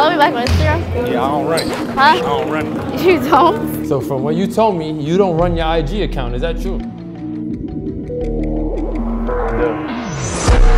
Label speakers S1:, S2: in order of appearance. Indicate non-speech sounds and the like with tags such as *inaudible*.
S1: follow me back on Instagram?
S2: Yeah, I don't run.
S1: Huh?
S2: I don't run. *laughs*
S1: You don't?
S3: So from what you told me, you don't run your IG account. Is that true? Yeah.